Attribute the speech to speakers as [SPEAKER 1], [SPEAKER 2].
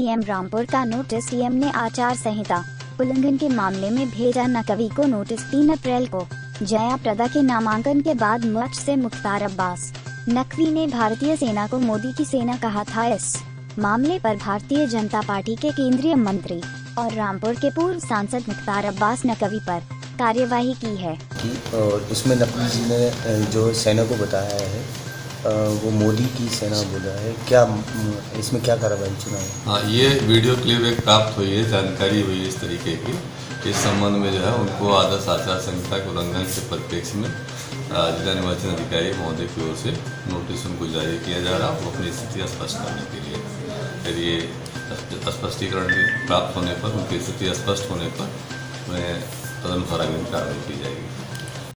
[SPEAKER 1] CM Rampur का notice CM ने आचार संहिता, उल्लंघन के मामले में भेजा नकवी को नोटिस तीन अप्रैल को, जया प्रदा के नामांकन के बाद मच से मुख्तार अब्बास। नकवी ने भारतीय सेना को मोदी की सेना कहा था इस मामले पर भारतीय जनता पार्टी के केंद्रीय मंत्री और रामपुर के पूर्व सांसद मुख्तार अब्बास नकवी पर कार्यवाही की है।
[SPEAKER 2] और इसमें नकवी जी ने, जो सेना को बताया है वो मोदी की सेना बोला है। क्या, इसमें क्या कार्रवाई चुनाव है?
[SPEAKER 3] हाँ ये वीडियो क्लिप एक प्राप्त हुई है, जानकारी हुई है इस तरीके की। इस संबंध में जो है, उनको आदर्श आचार संहिता के उल्लंघन के परिप्रेक्ष्य में जिला निर्वाचन अधिकारी महोदय की ओर से नोटिस उनको जारी किया जा रहा वो अपनी स्थिति स्पष्ट करने के लिए। फिर ये स्पष्टीकरण प्राप्त होने पर, उनकी स्थिति स्पष्ट होने पर, उन्हें तदनुसार अगली कार्रवाई की जाएगी।